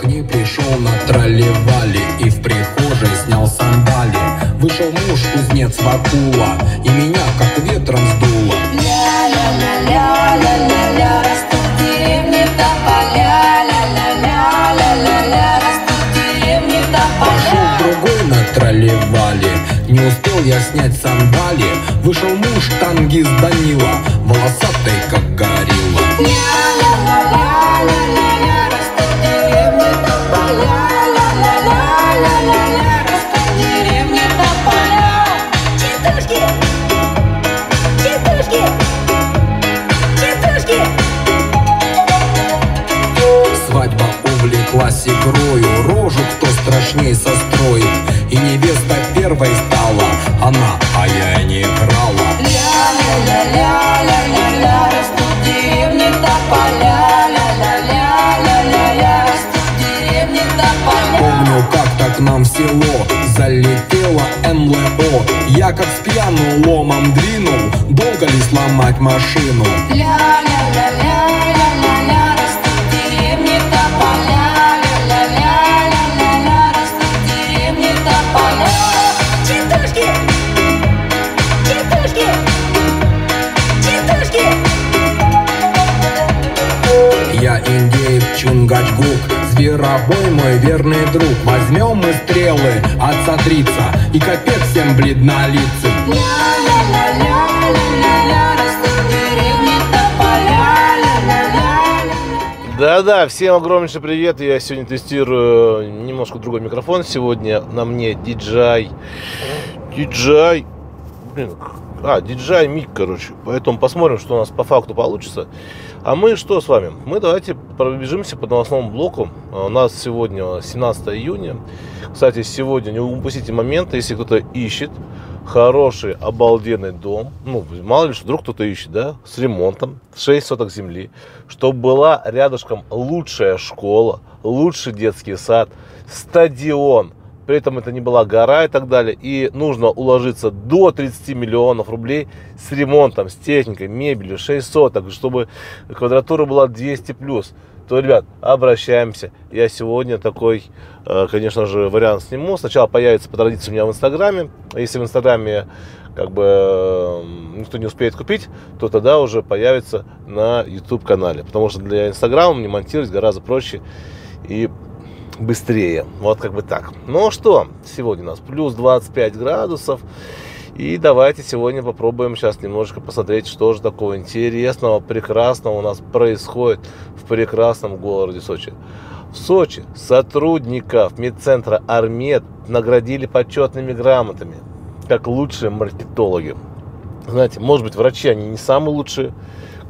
К ней пришел на тролливали И в прихожей снял сандали. Вышел муж, кузнец Вакула И меня как ветром сдуло. Ля-ля-ля-ля-ля-ля-ля Растут в деревне тополя Ля-ля-ля-ля-ля-ля Растут в деревне Пошел тополя другой на тролливали Не успел я снять сандали. Вышел муж тангист Данила Волосатый как горилла. Ля-ля-ля-ля-ля-ля нам в село. Залетела МЛО Я как с пьяну ломом двинул. Долго ли сломать машину? Ля-ля-ля-ля-ля-ля Зверобой мой верный друг Возьмем мы стрелы, отсотриться И капец всем бледнолицым Да-да, всем огромнейший привет. Я сегодня тестирую немножко другой микрофон. Сегодня на мне DJI. DJI. Блин, а, DJI Mic, короче. Поэтому посмотрим, что у нас по факту получится. А мы что с вами? Мы давайте пробежимся по новостному блоку. А У нас сегодня 17 июня. Кстати, сегодня не упустите момент, если кто-то ищет хороший, обалденный дом. Ну, мало ли, что вдруг кто-то ищет, да, с ремонтом, 6 соток земли, чтобы была рядышком лучшая школа, лучший детский сад, стадион, при этом это не была гора и так далее, и нужно уложиться до 30 миллионов рублей с ремонтом, с техникой, мебелью, 6 соток, чтобы квадратура была 200 плюс, то, ребят, обращаемся. Я сегодня такой, э, конечно же, вариант сниму. Сначала появится по традиции у меня в Инстаграме. А Если в Инстаграме как бы э, никто не успеет купить, то тогда уже появится на YouTube канале. Потому что для Инстаграма мне монтировать гораздо проще и быстрее. Вот как бы так. Ну что, сегодня у нас плюс 25 градусов. И давайте сегодня попробуем сейчас немножко посмотреть, что же такого интересного, прекрасного у нас происходит в прекрасном городе Сочи. В Сочи сотрудников медцентра Армед наградили почетными грамотами, как лучшие маркетологи. Знаете, может быть, врачи, они не самые лучшие,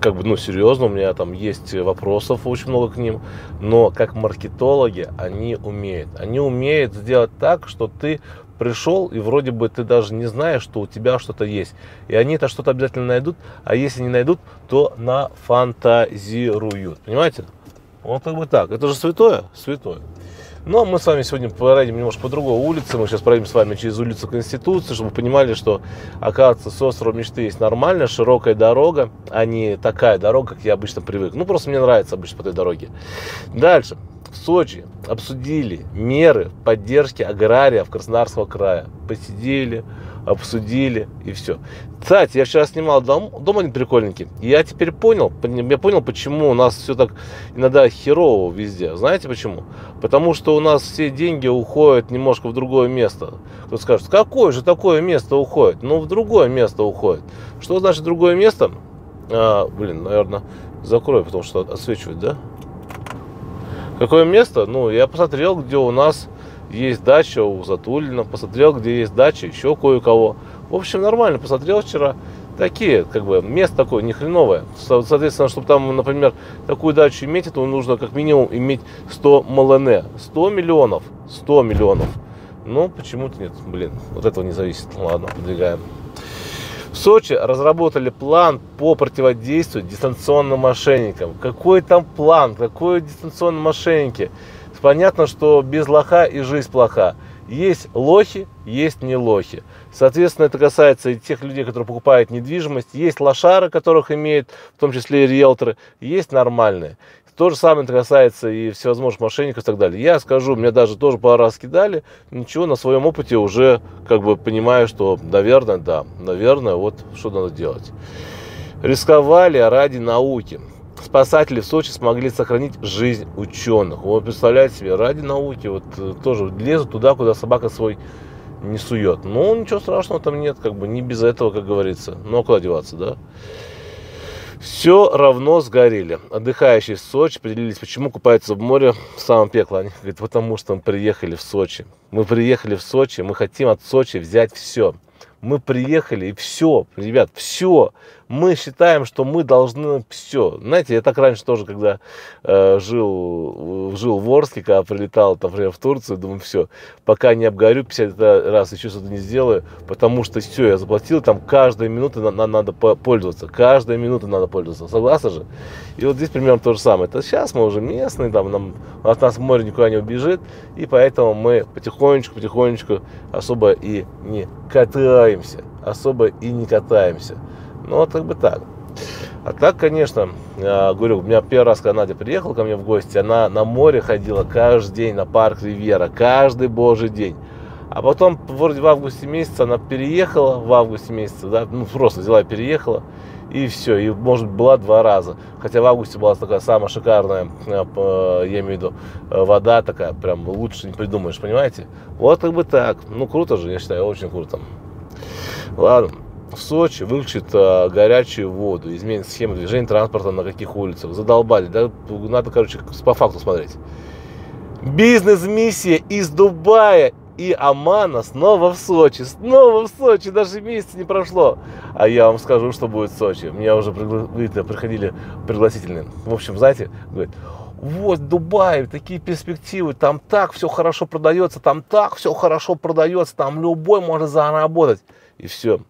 как бы, ну, серьезно, у меня там есть вопросов очень много к ним, но как маркетологи они умеют. Они умеют сделать так, что ты пришел, и вроде бы ты даже не знаешь, что у тебя что-то есть. И они это что-то обязательно найдут, а если не найдут, то нафантазируют. Понимаете? Вот как бы так. Это же святое? Святое. Но мы с вами сегодня проедем немножко по другой улице. Мы сейчас проедем с вами через улицу Конституции, чтобы вы понимали, что, оказывается, с острова мечты есть нормальная широкая дорога, а не такая дорога, как я обычно привык. Ну, просто мне нравится обычно по той дороге. Дальше. В Сочи обсудили меры поддержки аграриев Краснодарского края. Посидели, обсудили и все. Кстати, я вчера снимал дом, дом один прикольненький. Я теперь понял, я понял, почему у нас все так иногда херово везде. Знаете почему? Потому что у нас все деньги уходят немножко в другое место. Кто скажет, какое же такое место уходит? Ну, в другое место уходит. Что значит другое место? А, блин, наверное, закрою, потому что отсвечивает, да? Какое место? Ну, я посмотрел, где у нас есть дача у Затулина, посмотрел, где есть дача еще кое-кого. В общем, нормально, посмотрел вчера. Такие, как бы, место такое, не хреновое. Соответственно, чтобы там, например, такую дачу иметь, то нужно как минимум иметь 100 МЛН. 100 миллионов. 100 миллионов. Ну, почему-то нет, блин, вот этого не зависит. Ладно, подвигаем. В Сочи разработали план по противодействию дистанционным мошенникам. Какой там план? Какой дистанционные мошенники? Понятно, что без лоха и жизнь плоха. Есть лохи, есть не лохи. Соответственно, это касается и тех людей, которые покупают недвижимость. Есть лошары, которых имеют, в том числе и риэлторы. Есть нормальные. То же самое касается и всевозможных мошенников и так далее. Я скажу, мне даже тоже пару раз кидали, ничего, на своем опыте уже как бы понимаю, что, наверное, да, наверное, вот что надо делать. Рисковали ради науки. Спасатели в Сочи смогли сохранить жизнь ученых. Вот представляете себе, ради науки вот э, тоже лезут туда, куда собака свой не сует. Ну, ничего страшного там нет, как бы не без этого, как говорится. Ну, а куда деваться, да? Все равно сгорели. Отдыхающие в Сочи поделились, почему купаются в море в самом пекло. Они говорят, потому что мы приехали в Сочи. Мы приехали в Сочи, мы хотим от Сочи взять все мы приехали, и все, ребят, все. Мы считаем, что мы должны все. Знаете, я так раньше тоже, когда э, жил, жил в Орске, когда прилетал, там, например, в Турцию, думаю, все, пока не обгорю 50 раз, еще что-то не сделаю, потому что все, я заплатил, там каждая минута на, на, надо пользоваться, каждая минута надо пользоваться, согласны же? И вот здесь примерно то же самое. Это сейчас мы уже местные, там, нам, от нас море никуда не убежит, и поэтому мы потихонечку, потихонечку особо и не катаемся, особо и не катаемся. Ну, вот как бы так. А так, конечно, я говорю, у меня первый раз, когда Надя приехала ко мне в гости, она на море ходила каждый день на парк Ривьера, каждый божий день. А потом, вроде в августе месяце, она переехала, в августе месяце, да, ну просто взяла и переехала, и все, и может была два раза. Хотя в августе была такая самая шикарная, э, я имею в виду, э, вода такая, прям лучше не придумаешь, понимаете? Вот как бы так, ну круто же, я считаю, очень круто. Ладно. В Сочи выключит а, горячую воду, изменит схему движения транспорта на каких улицах. Задолбали. Да? Надо, короче, по факту смотреть. Бизнес-миссия из Дубая и Амана снова в Сочи. Снова в Сочи. Даже месяца не прошло. А я вам скажу, что будет в Сочи. Меня уже пригла... приходили пригласительные. В общем, знаете, говорит, вот Дубай, такие перспективы, там так все хорошо продается, там так все хорошо продается, там любой может заработать и все.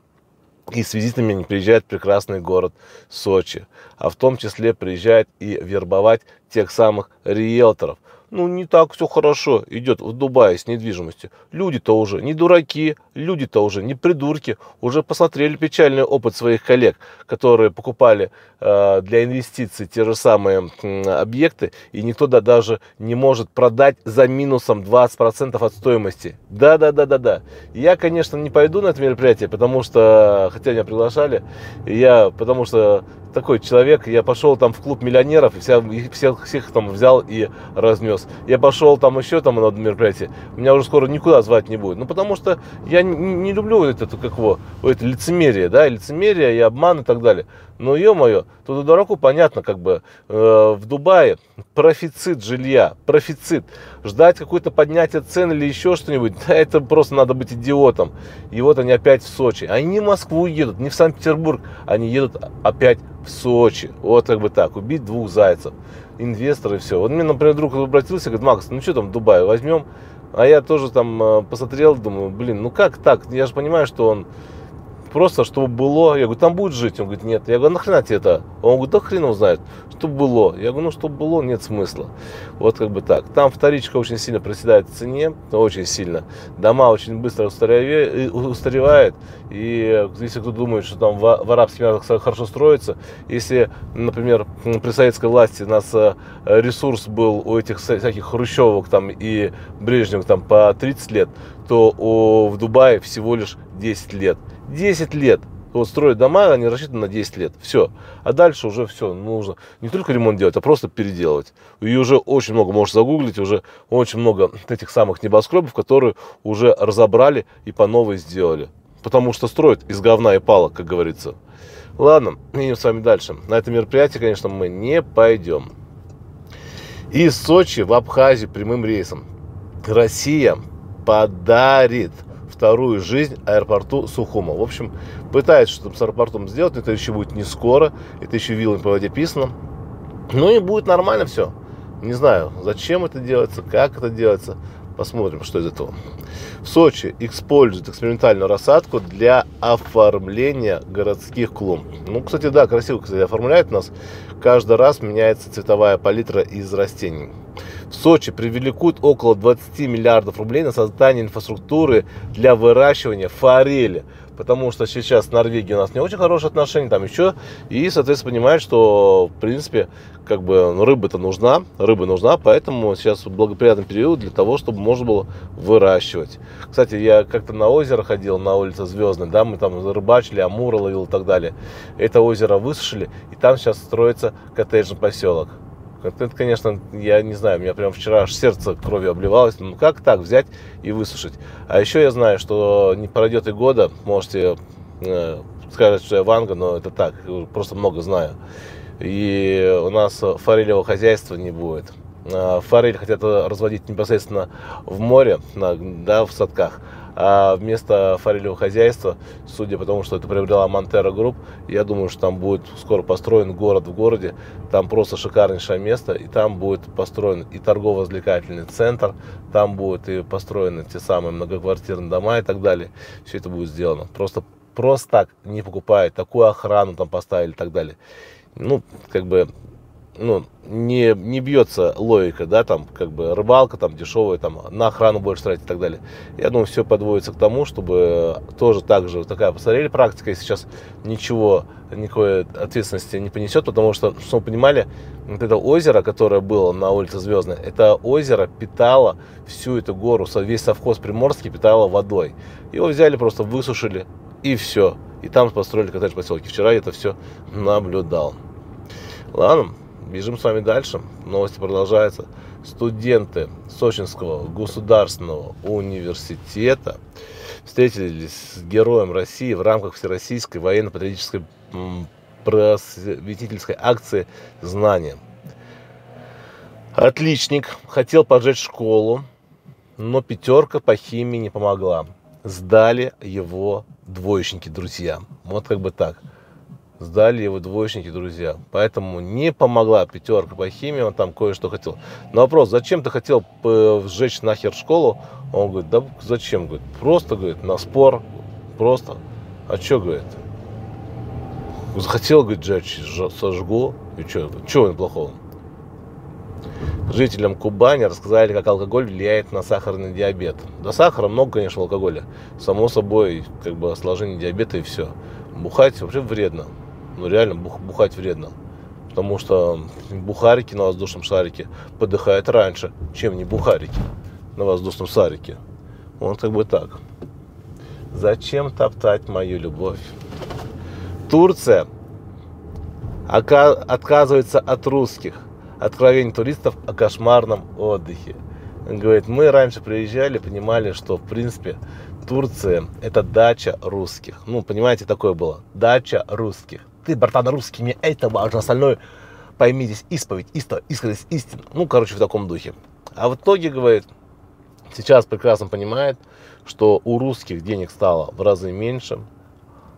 И с визитами не приезжает прекрасный город Сочи, а в том числе приезжает и вербовать тех самых риэлторов, ну, не так все хорошо идет в Дубае с недвижимостью. Люди-то уже не дураки, люди-то уже не придурки, уже посмотрели печальный опыт своих коллег, которые покупали э, для инвестиций те же самые э, объекты, и никто да, даже не может продать за минусом 20% от стоимости. Да-да-да-да-да. Я, конечно, не пойду на это мероприятие, потому что, хотя меня приглашали, я, потому что такой человек, я пошел там в клуб миллионеров, и вся, всех, всех там взял и разнес. Я пошел там еще там на мероприятие, меня уже скоро никуда звать не будет. Ну, потому что я не, не люблю вот это, как его, вот это лицемерие, да, лицемерие и обман и так далее. Но, ё-моё, тут дураку понятно, как бы, э, в Дубае профицит жилья, профицит. Ждать какое-то поднятие цен или еще что-нибудь, да, это просто надо быть идиотом. И вот они опять в Сочи. Они не в Москву едут, не в Санкт-Петербург, они едут опять в Сочи. Вот как бы так, убить двух зайцев. Инвесторы, все. Вот мне, например, друг обратился, говорит, Макс, ну что там, Дубай возьмем? А я тоже там э, посмотрел, думаю, блин, ну как так? Я же понимаю, что он просто, чтобы было. Я говорю, там будет жить? Он говорит, нет. Я говорю, «А нахрена тебе это? Он говорит, да хрен его знает, чтобы было. Я говорю, ну, чтобы было, нет смысла. Вот как бы так. Там вторичка очень сильно проседает в цене, очень сильно. Дома очень быстро устаревают. И если кто думает, что там в, в арабских эмиратах хорошо строится, если, например, при советской власти у нас э, ресурс был у этих всяких хрущевок там и брежневых там по 30 лет, то у, в Дубае всего лишь 10 лет. 10 лет. Вот строят дома, они рассчитаны на 10 лет. Все. А дальше уже все. Нужно не только ремонт делать, а просто переделывать. И уже очень много, можешь загуглить, уже очень много этих самых небоскребов, которые уже разобрали и по новой сделали. Потому что строят из говна и палок, как говорится. Ладно, идем с вами дальше. На это мероприятие, конечно, мы не пойдем. Из Сочи в Абхазию прямым рейсом. Россия подарит вторую жизнь аэропорту Сухума. В общем, пытается что-то с аэропортом сделать, но это еще будет не скоро, это еще вилами по воде писано. Ну и будет нормально все. Не знаю, зачем это делается, как это делается. Посмотрим, что из этого. В Сочи используют экспериментальную рассадку для оформления городских клумб. Ну, кстати, да, красиво, кстати, оформляют нас. Каждый раз меняется цветовая палитра из растений. В Сочи привлекут около 20 миллиардов рублей на создание инфраструктуры для выращивания форели. Потому что сейчас с Норвегией у нас не очень хорошие отношения, там еще, и, соответственно, понимает, что, в принципе, как бы ну, рыба-то нужна, рыба нужна, поэтому сейчас благоприятный период для того, чтобы можно было выращивать. Кстати, я как-то на озеро ходил, на улице Звездной, да, мы там рыбачили, амура ловил и так далее. Это озеро высушили, и там сейчас строится коттеджный поселок. Это, конечно, я не знаю, у меня прям вчера аж сердце кровью обливалось. Ну как так взять и высушить? А еще я знаю, что не пройдет и года, можете э, сказать, что я ванга, но это так, просто много знаю. И у нас форелевого хозяйства не будет. А форель хотят разводить непосредственно в море, да, в садках. А вместо форелевого хозяйства, судя по тому, что это приобрела Монтера Group, я думаю, что там будет скоро построен город в городе. Там просто шикарнейшее место. И там будет построен и торгово-развлекательный центр, там будут и построены те самые многоквартирные дома и так далее. Все это будет сделано. Просто, просто так не покупают, такую охрану там поставили и так далее. Ну, как бы ну, не, не бьется логика, да, там, как бы рыбалка там дешевая, там, на охрану больше тратить и так далее. Я думаю, все подводится к тому, чтобы тоже так же, такая посмотрели практика, и сейчас ничего, никакой ответственности не понесет, потому что, чтобы вы понимали, вот это озеро, которое было на улице Звездной, это озеро питало всю эту гору, весь совхоз Приморский питало водой. Его взяли, просто высушили, и все. И там построили коттедж поселки. Вчера я это все наблюдал. Ладно, Бежим с вами дальше. Новости продолжаются. Студенты Сочинского государственного университета встретились с героем России в рамках Всероссийской военно-патриотической просветительской акции «Знания». Отличник хотел поджечь школу, но пятерка по химии не помогла. Сдали его двоечники, друзья. Вот как бы так сдали его двоечники друзья. Поэтому не помогла пятерка по химии, он там кое-что хотел. На вопрос, зачем ты хотел сжечь нахер школу? Он говорит, да зачем? Говорит, просто, говорит, на спор, просто. А что, говорит? Захотел, говорит, сжечь, сожгу. И что, что плохого? Жителям Кубани рассказали, как алкоголь влияет на сахарный диабет. Да сахара много, конечно, алкоголя. Само собой, как бы осложнение диабета и все. Бухать вообще вредно ну реально бух, бухать вредно. Потому что бухарики на воздушном шарике подыхают раньше, чем не бухарики на воздушном шарике. Вот как бы так. Зачем топтать мою любовь? Турция отказывается от русских. Откровений туристов о кошмарном отдыхе. Говорит, мы раньше приезжали, понимали, что в принципе Турция это дача русских. Ну, понимаете, такое было. Дача русских ты, братан, русский, мне это важно, остальное пойми здесь исповедь, исто, искренность, истина. Ну, короче, в таком духе. А в итоге, говорит, сейчас прекрасно понимает, что у русских денег стало в разы меньше,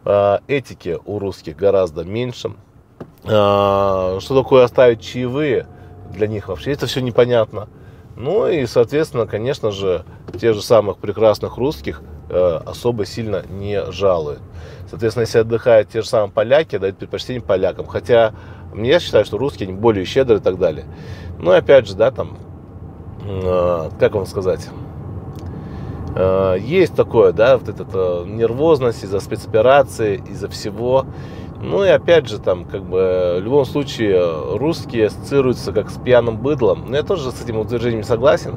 а, этики у русских гораздо меньше. А, что такое оставить чаевые, для них вообще это все непонятно. Ну и, соответственно, конечно же, те же самых прекрасных русских Э, особо сильно не жалует. Соответственно, если отдыхают те же самые поляки, дают предпочтение полякам. Хотя мне считаю, что русские более щедрые и так далее. Ну и опять же, да, там, э, как вам сказать, э, есть такое, да, вот эта э, нервозность из-за спецоперации, из-за всего. Ну и опять же, там, как бы, в любом случае, русские ассоциируются как с пьяным быдлом. Но я тоже с этим утверждением согласен.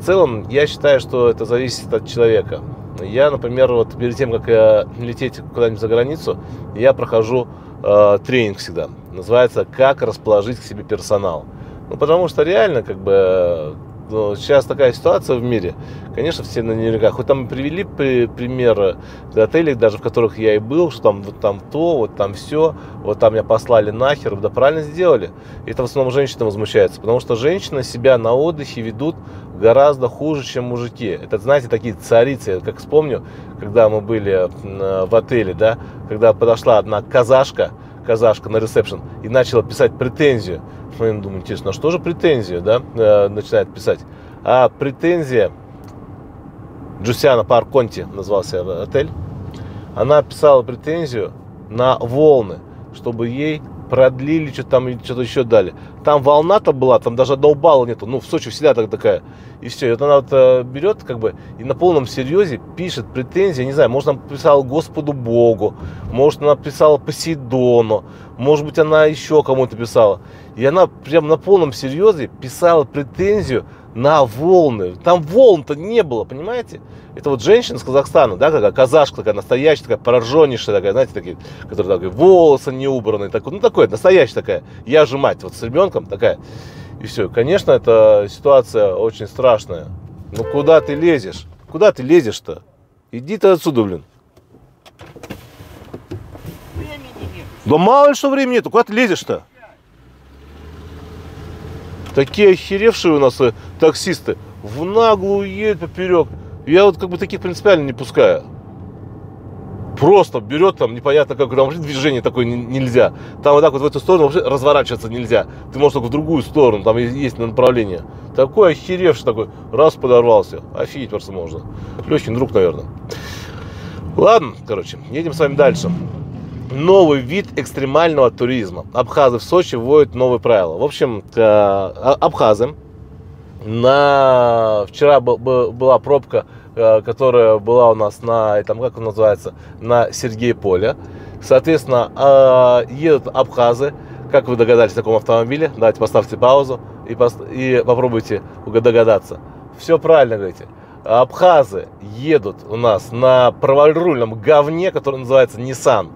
В целом, я считаю, что это зависит от человека. Я, например, вот перед тем, как э, лететь куда-нибудь за границу, я прохожу э, тренинг всегда. Называется «Как расположить к себе персонал». Ну, потому что реально, как бы, ну, сейчас такая ситуация в мире, конечно, все на нервах. Хоть там привели при, примеры отелей, даже в которых я и был, что там вот там то, вот там все, вот там меня послали нахер, да правильно сделали. И это в основном женщины возмущаются, потому что женщины себя на отдыхе ведут гораздо хуже, чем мужики. Это, знаете, такие царицы. Я как вспомню, когда мы были в отеле, да, когда подошла одна казашка, казашка на ресепшн и начала писать претензию. Я думаю, интересно, а что же претензия, да, э, начинает писать. А претензия, Джусиана Парк Конти назывался отель, она писала претензию на волны, чтобы ей продлили, что там что-то еще дали. Там волна-то была, там даже одного балла нету. Ну, в Сочи всегда так такая. И все. И вот она вот э, берет, как бы, и на полном серьезе пишет претензии, не знаю, может, она писала Господу Богу, может, она писала Посейдону, может быть, она еще кому-то писала. И она прям на полном серьезе писала претензию на волны. Там волн-то не было, понимаете? Это вот женщина из Казахстана, да, такая казашка, такая настоящая, такая пророженнейшая, такая, знаете, такие, которые такие, волосы не убранные, такой, ну, такой, настоящая такая. Я же мать, вот с ребенком такая. И все. Конечно, эта ситуация очень страшная. Ну, куда ты лезешь? Куда ты лезешь-то? Иди ты отсюда, блин. Да мало ли что времени нету, куда ты лезешь-то? Такие охеревшие у нас э, таксисты. В наглую едет поперек. Я вот как бы таких принципиально не пускаю. Просто берет там, непонятно как, там вообще движение такое нельзя. Там вот так вот в эту сторону вообще разворачиваться нельзя. Ты можешь только в другую сторону, там есть направление. Такой охеревший такой, раз подорвался. Офигеть просто можно. Легкий друг, наверное. Ладно, короче, едем с вами дальше. Новый вид экстремального туризма. Абхазы в Сочи вводят новые правила. В общем, э, а, абхазы на вчера была пробка Э, которая была у нас на этом, как он называется, на Сергей Поле. Соответственно, а, едут абхазы. Как вы догадались, на каком автомобиле? Давайте поставьте паузу и, пост- и попробуйте догадаться. Все правильно говорите. Абхазы едут у нас на праворульном говне, который называется Nissan.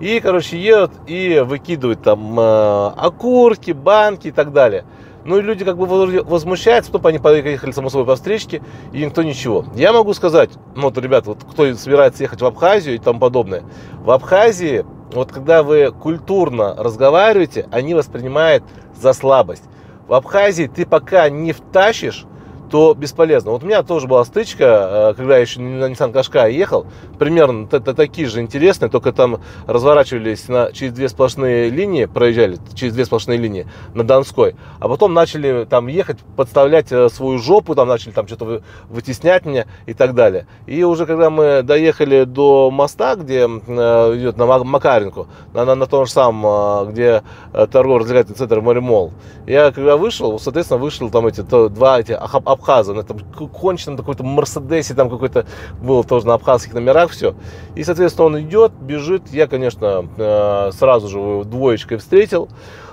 И, короче, едут и выкидывают там э, окурки, банки и так далее. Ну и люди как бы возмущаются, потом они поехали само собой по встречке, и никто ничего. Я могу сказать, ну вот, ребят, вот кто собирается ехать в Абхазию и тому подобное, в Абхазии, вот когда вы культурно разговариваете, они воспринимают за слабость. В Абхазии ты пока не втащишь то бесполезно. Вот у меня тоже была стычка, э, когда я еще на Nissan Qashqai ехал, примерно такие же интересные, только там разворачивались на, через две сплошные линии, проезжали через две сплошные линии на Донской, а потом начали там ехать, подставлять э, свою жопу, там начали там что-то вытеснять меня и так далее. И уже когда мы доехали до моста, где э, идет на Макаренку, на, на, на том же самом, где торгово-развлекательный центр Моремол, я когда вышел, соответственно, вышел там эти то, два эти абхаза, на этом конченом какой-то Мерседесе, там какой-то был тоже на абхазских номерах все. И, соответственно, он идет, бежит. Я, конечно, э, сразу же его двоечкой встретил.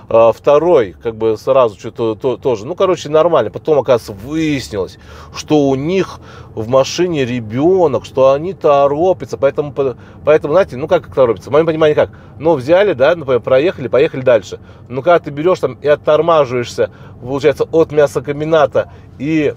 А, второй, как бы сразу что-то то, тоже, ну, короче, нормально. Потом, оказывается, выяснилось, что у них в машине ребенок, что они торопятся, поэтому, поэтому, знаете, ну, как торопятся, в моем понимании как, ну, взяли, да, например, проехали, поехали дальше. Но когда ты берешь там и оттормаживаешься, получается, от мясокомбината и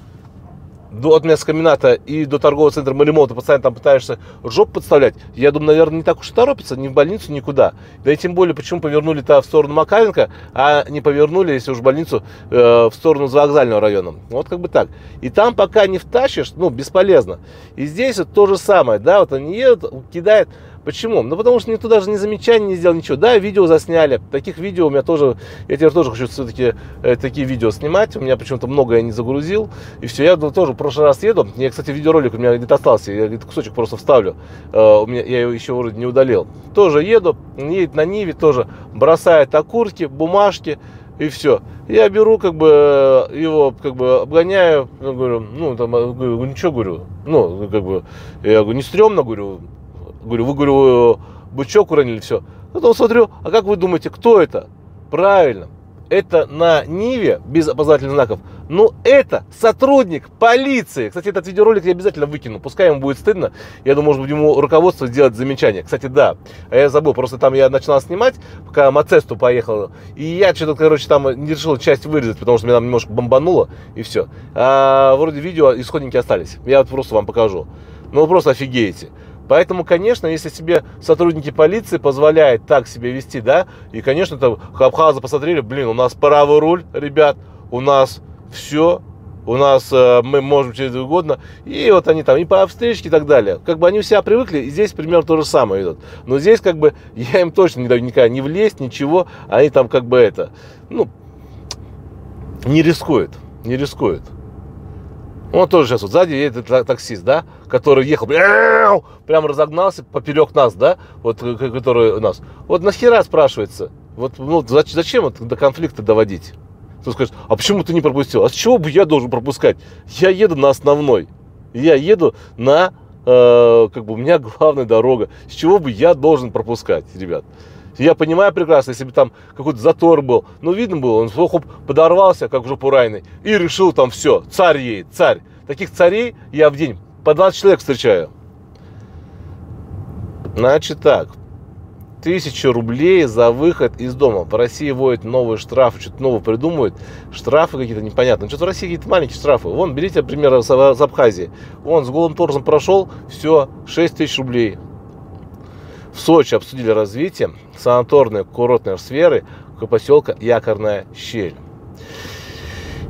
до, от мясокомбината и до торгового центра Малимова ты постоянно там пытаешься жопу подставлять, я думаю, наверное, не так уж и торопится, ни в больницу, никуда. Да и тем более, почему повернули-то в сторону Макаренко, а не повернули, если уж в больницу, э, в сторону вокзального района. Вот как бы так. И там пока не втащишь, ну, бесполезно. И здесь вот то же самое, да, вот они едут, кидают, Почему? Ну, потому что никто даже не замечаний не сделал, ничего. Да, видео засняли. Таких видео у меня тоже, я теперь тоже хочу все-таки э, такие видео снимать. У меня почему-то много я не загрузил. И все, я тоже в прошлый раз еду. Я, кстати, видеоролик у меня где-то остался. Я где-то кусочек просто вставлю. Э, у меня, я его еще вроде не удалил. Тоже еду, едет на Ниве, тоже бросает окурки, бумажки и все. Я беру, как бы, его, как бы, обгоняю, говорю, ну, там, э, говорю, ничего, говорю, ну, как бы, я говорю, не стрёмно, говорю, Говорю, вы, говорю, бычок уронили, все. Потом смотрю, а как вы думаете, кто это? Правильно, это на Ниве без опознавательных знаков. Но это сотрудник полиции. Кстати, этот видеоролик я обязательно выкину. Пускай ему будет стыдно. Я думаю, может быть, ему руководство сделать замечание. Кстати, да. А я забыл. Просто там я начинал снимать, пока Мацесту поехал. И я что-то, короче, там не решил часть вырезать, потому что меня там немножко бомбануло. И все. А вроде видео исходники остались. Я вот просто вам покажу. Ну, вы просто офигеете. Поэтому, конечно, если себе сотрудники полиции позволяют так себя вести, да, и, конечно, там Хабхаза посмотрели, блин, у нас правый руль, ребят, у нас все, у нас э, мы можем через угодно, и вот они там и по встречке и так далее. Как бы они все привыкли, и здесь примерно то же самое идут. Но здесь как бы я им точно не даю никогда не влезть, ничего, они там как бы это, ну, не рискуют, не рискуют. Он тоже сейчас вот сзади едет таксист, да, который ехал, прям разогнался поперек нас, да, вот который у нас. Вот нахера спрашивается, Вот ну, зач- зачем это до конфликта доводить? Ты скажешь, а почему ты не пропустил? А с чего бы я должен пропускать? Я еду на основной. Я еду на, э, как бы у меня главная дорога. С чего бы я должен пропускать, ребят? Я понимаю прекрасно, если бы там какой-то затор был, ну видно было, он хоп, подорвался, как жопу райный, и решил там все, царь едет, царь. Таких царей я в день по 20 человек встречаю. Значит так, тысяча рублей за выход из дома. В России вводят новые штрафы, что-то новое придумывают. Штрафы какие-то непонятные. Что-то в России какие-то маленькие штрафы. Вон, берите, например, с Абхазии. Он с голым торсом прошел, все, 6 тысяч рублей. В Сочи обсудили развитие санаторной курортной сферы поселка Якорная щель.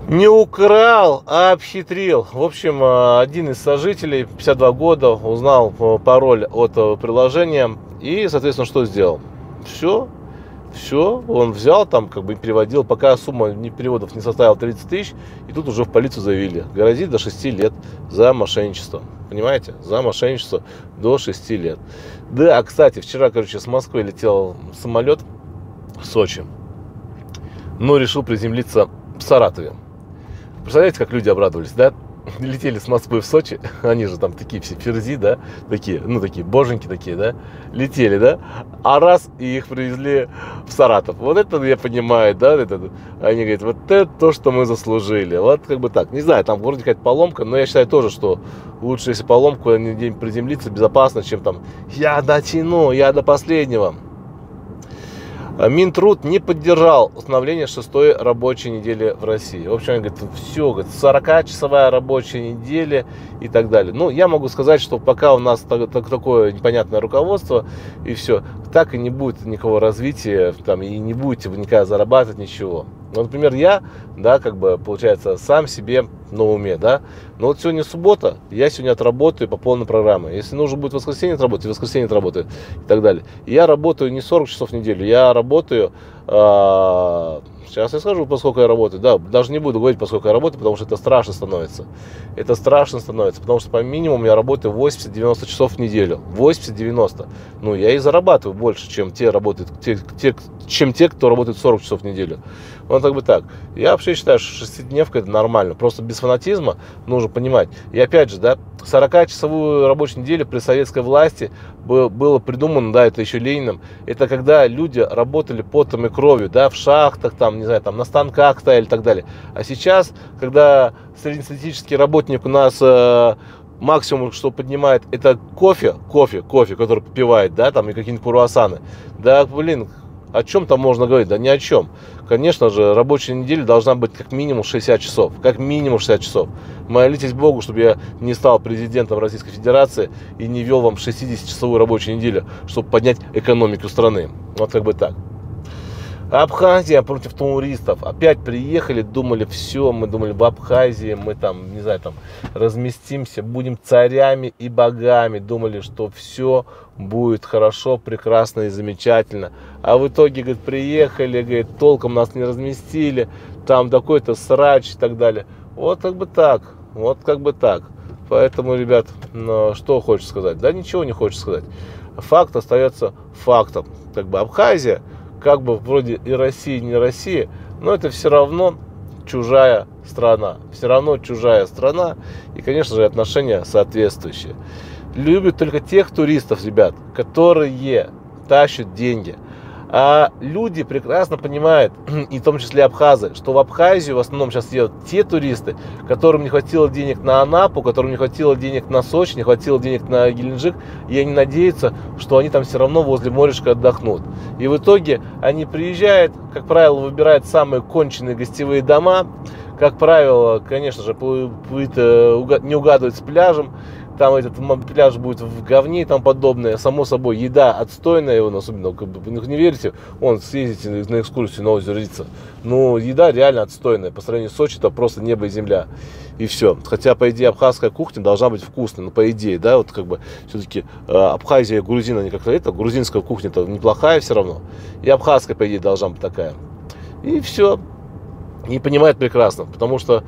Не украл, а обхитрил. В общем, один из сожителей, 52 года, узнал пароль от приложения и, соответственно, что сделал? Все, все, он взял там, как бы переводил, пока сумма переводов не составила 30 тысяч, и тут уже в полицию заявили. Грозит до 6 лет за мошенничество. Понимаете? За мошенничество до 6 лет. Да, кстати, вчера, короче, с Москвы летел самолет в Сочи, но решил приземлиться в Саратове. Представляете, как люди обрадовались, да? летели с Москвы в Сочи, они же там такие все ферзи, да, такие, ну такие боженьки такие, да, летели, да, а раз и их привезли в Саратов. Вот это я понимаю, да, это, они говорят, вот это то, что мы заслужили. Вот как бы так, не знаю, там вроде какая-то поломка, но я считаю тоже, что лучше, если поломку, а день приземлиться безопасно, чем там, я дотяну, я до последнего. А Минтруд не поддержал установление шестой рабочей недели в России. В общем, он говорит, все, говорит, 40-часовая рабочая неделя и так далее. Ну, я могу сказать, что пока у нас так, так, такое непонятное руководство и все, так и не будет никакого развития, там, и не будете вы никогда зарабатывать ничего. Ну, например, я, да, как бы, получается, сам себе на уме, да. Но вот сегодня суббота, я сегодня отработаю по полной программе. Если нужно будет воскресенье отработать, в воскресенье отработаю и так далее. Я работаю не 40 часов в неделю, я работаю, э, сейчас я скажу, поскольку я работаю, да, даже не буду говорить, поскольку я работаю, потому что это страшно становится. Это страшно становится, потому что по минимуму я работаю 80-90 часов в неделю. 80-90. Ну, я и зарабатываю больше, чем те работают, те, те, чем те, кто работает 40 часов в неделю. Вот как бы так. Я вообще считаю, что шестидневка это нормально. Просто без фанатизма нужно понимать. И опять же, да, 40-часовую рабочую неделю при советской власти было придумано, да, это еще Лениным. Это когда люди работали потом и кровью, да, в шахтах, там, не знаю, там, на станках стояли и так далее. А сейчас, когда среднестатистический работник у нас э, максимум, что поднимает, это кофе, кофе, кофе, который попивает, да, там, и какие-нибудь круассаны. Да, блин, о чем там можно говорить? Да ни о чем. Конечно же, рабочая неделя должна быть как минимум 60 часов. Как минимум 60 часов. Молитесь Богу, чтобы я не стал президентом Российской Федерации и не вел вам 60-часовую рабочую неделю, чтобы поднять экономику страны. Вот как бы так. Абхазия против туристов. Опять приехали, думали, все, мы думали, в Абхазии мы там, не знаю, там разместимся, будем царями и богами. Думали, что все будет хорошо, прекрасно и замечательно. А в итоге, говорит, приехали, говорит, толком нас не разместили, там такой-то срач и так далее. Вот как бы так, вот как бы так. Поэтому, ребят, ну, что хочешь сказать? Да ничего не хочешь сказать. Факт остается фактом. Как бы Абхазия как бы вроде и Россия, не Россия, но это все равно чужая страна. Все равно чужая страна и, конечно же, отношения соответствующие. Любят только тех туристов, ребят, которые тащат деньги – а люди прекрасно понимают, и в том числе абхазы, что в Абхазию в основном сейчас едут те туристы, которым не хватило денег на Анапу, которым не хватило денег на Сочи, не хватило денег на Геленджик, и они надеются, что они там все равно возле моречка отдохнут. И в итоге они приезжают, как правило, выбирают самые конченые гостевые дома, как правило, конечно же, не угадывают с пляжем, там этот пляж будет в говне и там подобное. Само собой, еда отстойная, его особенно, как бы, не верите, он съездите на экскурсию на озеро Рица. Но еда реально отстойная. По сравнению с Сочи, это просто небо и земля. И все. Хотя, по идее, абхазская кухня должна быть вкусной. Но по идее, да, вот как бы все-таки э, Абхазия и Грузина, они как-то это, грузинская кухня-то неплохая все равно. И абхазская, по идее, должна быть такая. И все не понимают прекрасно, потому что,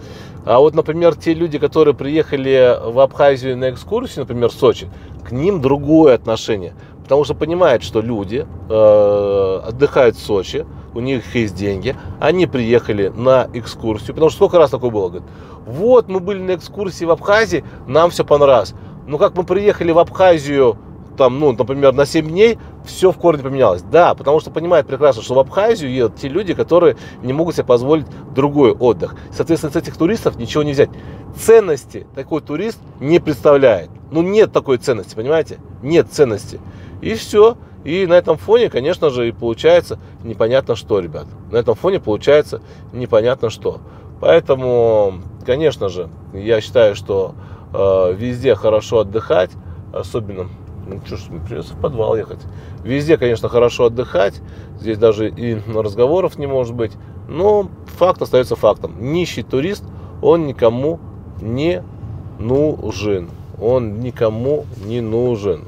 а вот, например, те люди, которые приехали в Абхазию на экскурсию, например, в Сочи, к ним другое отношение. Потому что понимает, что люди э, отдыхают в Сочи, у них есть деньги, они приехали на экскурсию, потому что сколько раз такое было, говорит, вот мы были на экскурсии в Абхазии, нам все понравилось. Ну как мы приехали в Абхазию, там, ну, например, на 7 дней, все в корне поменялось. Да, потому что понимает прекрасно, что в Абхазию едут те люди, которые не могут себе позволить другой отдых. Соответственно, с этих туристов ничего не взять. Ценности такой турист не представляет. Ну, нет такой ценности, понимаете? Нет ценности. И все. И на этом фоне, конечно же, и получается непонятно что, ребят. На этом фоне получается непонятно что. Поэтому, конечно же, я считаю, что э, везде хорошо отдыхать, особенно, ну что ж, придется в подвал ехать. Везде, конечно, хорошо отдыхать, здесь даже и разговоров не может быть, но факт остается фактом. Нищий турист, он никому не нужен. Он никому не нужен.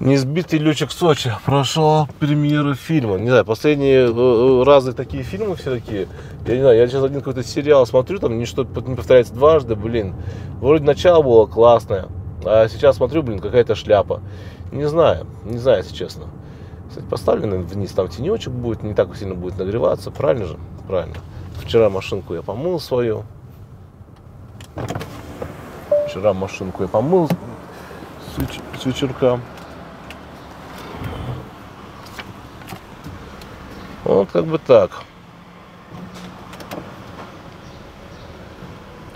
Несбитый летчик Сочи прошел премьеру фильма. Не знаю, последние э, э, разы такие фильмы все такие. Я не знаю, я сейчас один какой-то сериал смотрю, там ничто не повторяется дважды, блин. Вроде начало было классное, а сейчас смотрю, блин, какая-то шляпа. Не знаю, не знаю, если честно. Кстати, поставлен вниз, там тенечек будет, не так сильно будет нагреваться, правильно же? Правильно. Вчера машинку я помыл свою. Вчера машинку я помыл с вечерка. Вот как бы так.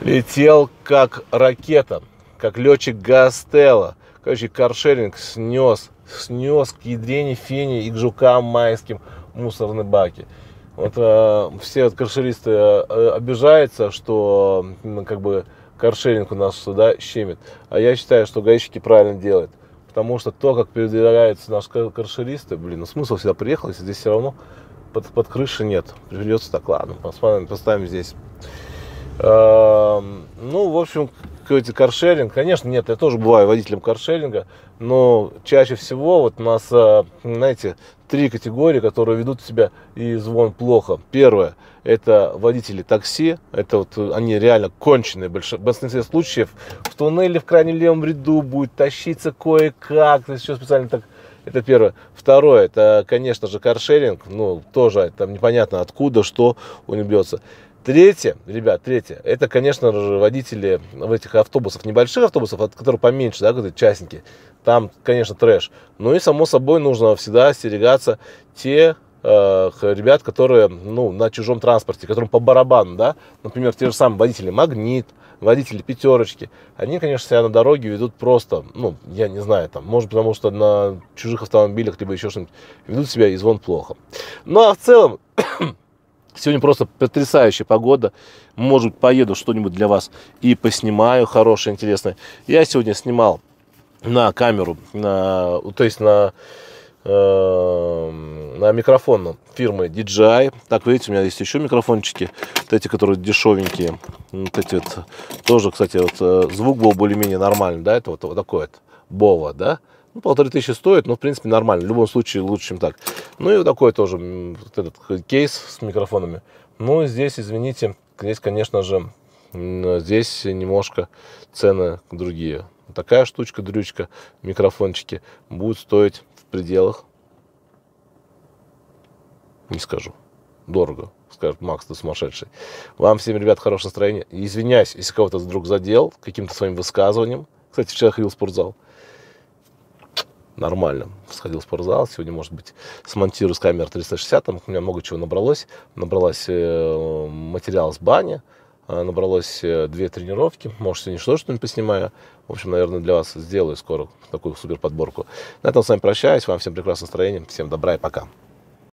Летел как ракета, как летчик Гастелла. Короче, каршеринг снес, снес к ядрене фене и к жукам майским мусорные баки. Вот э, все вот каршеристы э, обижаются, что ну, как бы каршеринг у нас сюда щемит. А я считаю, что гаишники правильно делают. Потому что то, как передвигаются наши каршеристы, блин, ну смысл сюда приехал, если здесь все равно под, под крыши нет. Придется так, ладно, посмотрим, поставим здесь. Эм, ну, в общем, какой-то каршеринг. Конечно, нет, я тоже бываю водителем каршеринга, но чаще всего вот у нас, э, знаете, три категории, которые ведут себя и звон плохо. Первое, это водители такси, это вот они реально конченые, в большинстве случаев в туннеле в крайнем левом ряду будет тащиться кое-как, то есть еще специально так это первое. Второе, это, конечно же, каршеринг. Ну, тоже там непонятно откуда, что у него бьется. Третье, ребят, третье, это, конечно же, водители в этих автобусах, небольших автобусов, которые поменьше, да, которые частники, там, конечно, трэш. Ну и, само собой, нужно всегда остерегаться те э, ребят, которые, ну, на чужом транспорте, которым по барабану, да, например, те же самые водители «Магнит», водители пятерочки, они, конечно, себя на дороге ведут просто, ну, я не знаю, там, может, потому что на чужих автомобилях, либо еще что-нибудь, ведут себя и звон плохо. Ну, а в целом, сегодня просто потрясающая погода, может поеду что-нибудь для вас и поснимаю хорошее, интересное. Я сегодня снимал на камеру, на, то есть на Э, на микрофон фирмы DJI. Так, видите, у меня есть еще микрофончики, вот эти, которые дешевенькие. Вот эти вот, тоже, кстати, вот э, звук был более-менее нормальный, да, это вот, вот такой вот, Бова, да. Ну, полторы тысячи стоит, но, в принципе, нормально. В любом случае, лучше, чем так. Ну, и вот такой тоже вот этот кейс с микрофонами. Ну, здесь, извините, здесь, конечно же, здесь немножко цены другие. Такая штучка, дрючка, микрофончики будет стоить пределах, не скажу, дорого, скажет Макс, ты сумасшедший. Вам всем, ребят, хорошее настроение. извиняюсь, если кого-то вдруг задел каким-то своим высказыванием. Кстати, вчера ходил в спортзал. Нормально. Сходил в спортзал. Сегодня, может быть, смонтирую с камеры 360. Там у меня много чего набралось. Набралось э, материал с бани. Э, набралось э, две тренировки. Может, сегодня что-нибудь поснимаю. В общем, наверное, для вас сделаю скоро такую супер подборку. На этом с вами прощаюсь. Вам всем прекрасного настроения. Всем добра и пока.